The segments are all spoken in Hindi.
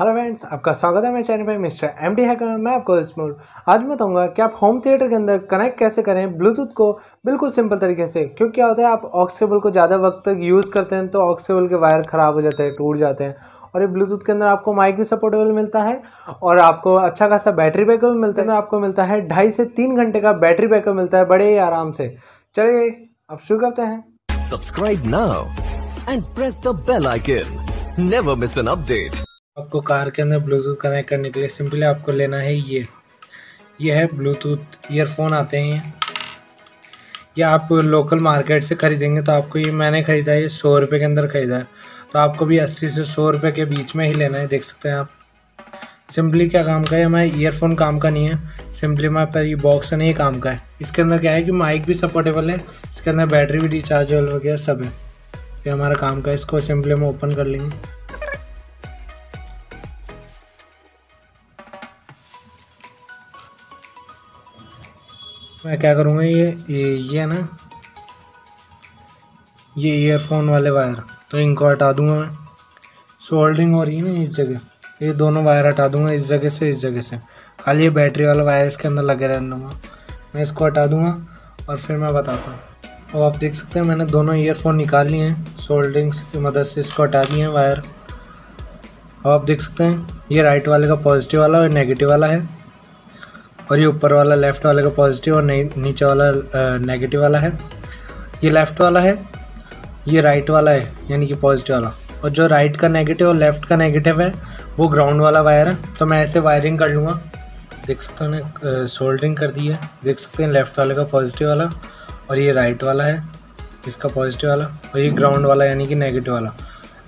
हेलो फ्रेंड्स, आपका स्वागत है मेरे चैनल पे मिस्टर एम डी हैकर मैं आपको इस मोड आज मैं बताऊँगा कि आप होम थिएटर के अंदर कनेक्ट कैसे करें ब्लूटूथ को बिल्कुल सिंपल तरीके से। क्योंकि क्या होता है, आप ऑक्स केबल को ज़्यादा वक्त तक यूज़ करते हैं तो ऑक्स केबल के वायर ख़राब हो जाते हैं, टूट जाते हैं। और ये ब्लूटूथ के अंदर आपको माइक भी सपोर्टेबल मिलता है, और आपको अच्छा खासा बैटरी बैकअप भी मिलता है। आपको मिलता है ढाई से तीन घंटे का बैटरी बैकअप मिलता है, बड़े ही आराम से। चलिए, अब शुरू करते हैं। Subscribe now and press the bell icon. Never miss an update. आपको कार के अंदर ब्लूटूथ कनेक्ट करने के लिए सिंपली आपको लेना है ये। ये है ब्लूटूथ ईयरफोन आते हैं। ये आप लोकल मार्केट से ख़रीदेंगे तो आपको ये मैंने ख़रीदा है, ये सौ रुपये के अंदर ख़रीदा है। तो आपको भी अस्सी से सौ रुपये के बीच में ही लेना है, देख सकते हैं आप। सिंपली क्या काम का है? हमारे ईयरफोन काम का नहीं है। सिंपली हमारे पास ये बॉक्स है, नहीं काम का है। इसके अंदर क्या है कि माइक भी सपोर्टेबल है, इसके अंदर बैटरी भी रिचार्जेबल वगैरह सब है। ये हमारा काम का है, इसको सिंपली हम ओपन कर लेंगे। मैं क्या करूँगा, ये ये ये ना, ये ईयरफोन वाले वायर तो इनको हटा दूँगा मैं। सोल्डिंग हो रही है ना इस जगह। ये दोनों वायर हटा दूँगा इस जगह से, इस जगह से। खाली ये बैटरी वाला वायर इसके अंदर लगे रहने दूँगा। मैं इसको हटा दूँगा और फिर मैं बताता हूँ। अब आप देख सकते हैं, मैंने दोनों ईयरफोन निकाल लिए हैं। सोल्डिंग्स की मदद से इसको हटा दिए हैं वायर अब आप देख सकते हैं, ये राइट वाले का पॉजिटिव वाला और नेगेटिव वाला है। और ये ऊपर वाला लेफ़्ट वाले का पॉजिटिव और नीचे वाला नेगेटिव वाला है। ये लेफ़्ट वाला है, ये राइट वाला है, यानी कि पॉजिटिव वाला। और जो राइट का नेगेटिव और लेफ़्ट का नेगेटिव है, वो ग्राउंड वाला वायर है। तो मैं ऐसे वायरिंग कर लूँगा। देख सकते हैं सोल्डरिंग कर दी है। देख सकते हैं लेफ़्ट वाले का पॉजिटिव वाला और ये राइट वाला है, इसका पॉजिटिव वाला। और ये ग्राउंड वाला, यानी कि नेगेटिव वाला।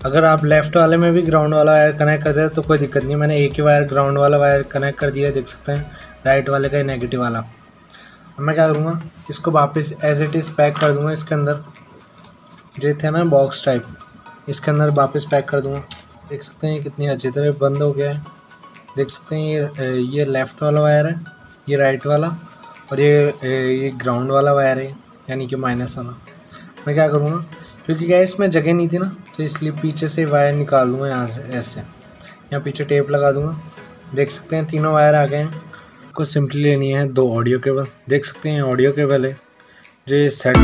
अगर आप लेफ़्ट वाले में भी ग्राउंड वाला वायर कनेक्ट करते हैं तो कोई दिक्कत नहीं। मैंने एक ही वायर ग्राउंड वाला वायर कनेक्ट कर दिया, देख सकते हैं। राइट वाले का नेगेटिव वाला। अब मैं क्या करूँगा? इसको वापस एज इट इज़ पैक कर दूँगा इसके अंदर। जो थे ना बॉक्स टाइप इसके अंदर वापस पैक कर दूँगा। देख सकते हैं कितनी अच्छी तरह बंद हो गया है। देख सकते हैं ये ये लेफ़्ट वाला वायर है, ये राइट वाला, और ये ये ग्राउंड वाला वायर है, यानी कि माइनस वाला। मैं क्या करूँगा? क्योंकि क्या इसमें जगह नहीं थी ना तो इसलिए पीछे से वायर निकाल दूँगा यहाँ से, ऐसे। यहाँ पीछे टेप लगा दूँगा। देख सकते हैं, तीनों वायर आ गए हैं। आपको सिंपली लेनी है, दो ऑडियो केबल देख सकते हैं ऑडियो केबल है, जो ये सेट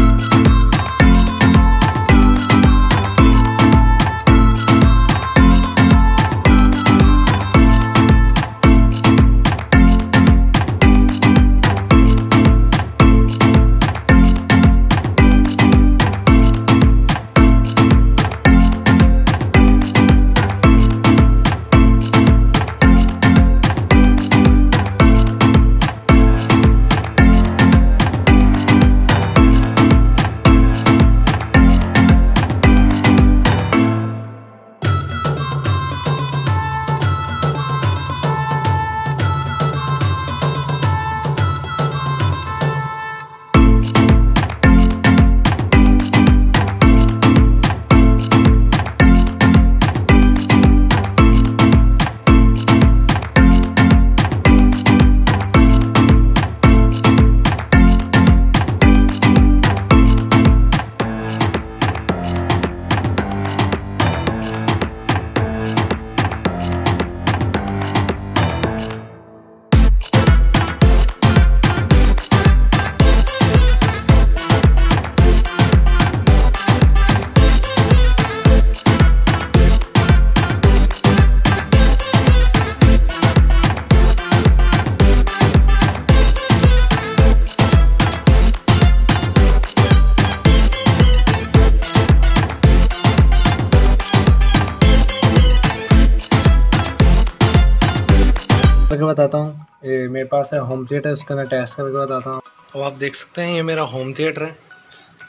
करके बताता हूँ। मेरे पास है होम थिएटर उसके अंदर टेस्ट करके बताता हूँ। अब आप देख सकते हैं, ये मेरा होम थिएटर है।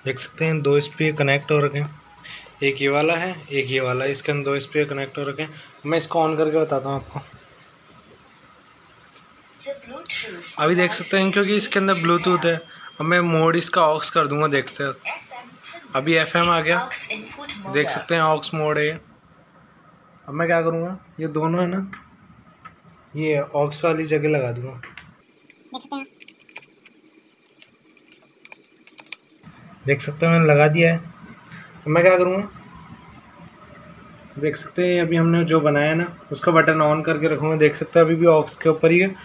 देख सकते हैं, दो स्पीकर कनेक्ट हो रखे हैं। एक ये वाला है, एक ये वाला है। इसके अंदर दो स्पीकर कनेक्ट हो रखे हैं। मैं इसको ऑन करके बताता हूँ आपको। अभी देख सकते हैं, क्योंकि इसके अंदर ब्लूटूथ है। अब मैं मोड इसका ऑक्स कर दूँगा, देखते हैं। अभी एफएम आ गया। देख सकते हैं ऑक्स मोड है अब मैं क्या करूँगा? ये दोनों है ना ये ऑक्स वाली जगह लगा दूँगा। देख सकते हैं मैंने लगा दिया है। तो मैं क्या करूँगा? देख सकते हैं अभी हमने जो बनाया ना उसका बटन ऑन करके रखूँगा। देख सकते हैं अभी भी ऑक्स के ऊपर ही है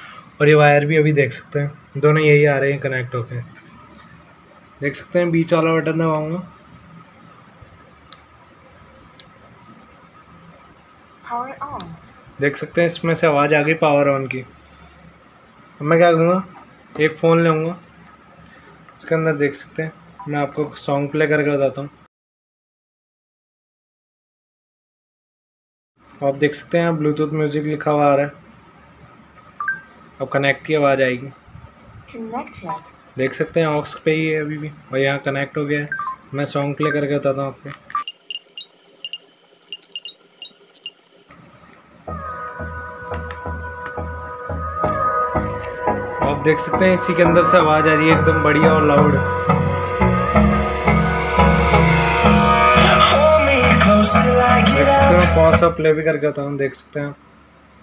और ये वायर भी अभी देख सकते हैं। दोनों यही आ रहे हैं कनेक्ट होके। देख सकते हैं बीच वाला बटन दबाऊँगा। देख सकते हैं इसमें से आवाज़ आ गई पावर ऑन की। अब मैं क्या करूँगा? एक फ़ोन लूँगा। इसके अंदर देख सकते हैं मैं आपको सॉन्ग प्ले करके बताता हूँ। आप देख सकते हैं ब्लूटूथ म्यूज़िक लिखा हुआ आ रहा है। अब कनेक्ट की आवाज़ आएगी। देख सकते हैं ऑक्स पे ही है अभी भी और यहाँ कनेक्ट हो गया है। मैं सॉन्ग प्ले करके बताता हूँ आपको। देख सकते हैं इसी के अंदर से आवाज़ आ रही है एकदम बढ़िया और लाउड पॉज और प्ले भी करके बताता हूँ देख सकते हैं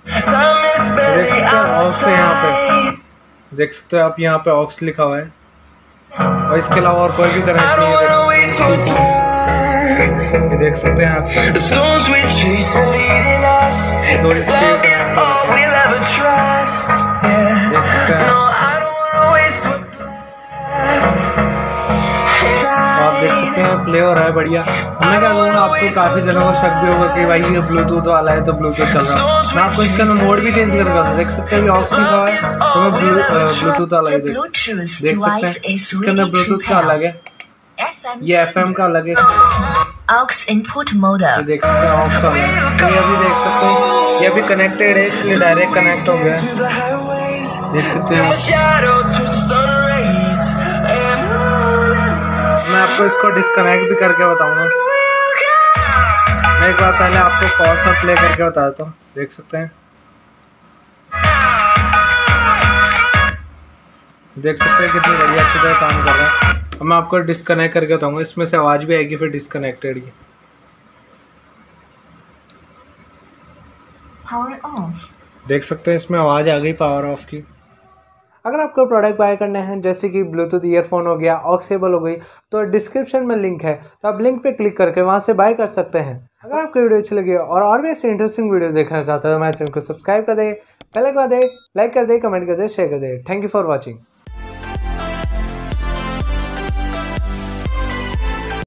देख सकते हैं ऑक्स है यहाँ पे। देख सकते हैं आप यहाँ पे ऑक्स लिखा हुआ है। और इसके अलावा और कोई भी कनेक्ट नहीं है ये देख सकते हैं आप। दो स्पीड देख सकते हैं प्ले हो रहा है बढ़िया। मैं क्या कहूँगा आपको काफ़ी जनों को शक भी होगा कि भाई ये ब्लूटूथ वाला है तो ब्लूटूथ चल रहा है। मैं आपको इसका मोड भी चेंज कर रहा हूँ देख सकते हैं ऑक्स हुआ है तो मैं ब्लूटूथ वाला ही देख देख सकते हैं इसके अंदर ब्लूटूथ का अलग है। ये एफएम का अलग है। Aux input model. ये देख सकते हैं ऑक्स है। ये अभी देख सकते हैं ये अभी कनेक्टेड है इसलिए डायरेक्ट कनेक्ट हो गया देख सकते हैं मैं आपको इसको डिस्कनेक्ट भी करके बताऊँगा। मैं एक बार पहले आपको पॉज और प्ले करके बताता हूँ। देख सकते हैं। देख सकते हैं कितनी बढ़िया अच्छी तरह काम कर रहा है। अब मैं आपको डिस्कनेक्ट करके बताऊँगा। इसमें से आवाज़ भी आएगी फिर डिस्कनेक्टेड की देख सकते हैं इसमें आवाज़ आ गई पावर ऑफ़ की। अगर आपको प्रोडक्ट बाय करने हैं, जैसे कि ब्लूटूथ ईयरफोन हो गया ऑक्सेबल हो गई तो डिस्क्रिप्शन में लिंक है तो आप लिंक पे क्लिक करके वहाँ से बाय कर सकते हैं। अगर आपको वीडियो अच्छी लगी और और भी ऐसे इंटरेस्टिंग वीडियो देखना चाहते हो तो हमारे चैनल को सब्सक्राइब कर दे पहले कर दे लाइक कर दे कमेंट कर दे शेयर कर दे। Thank you for watching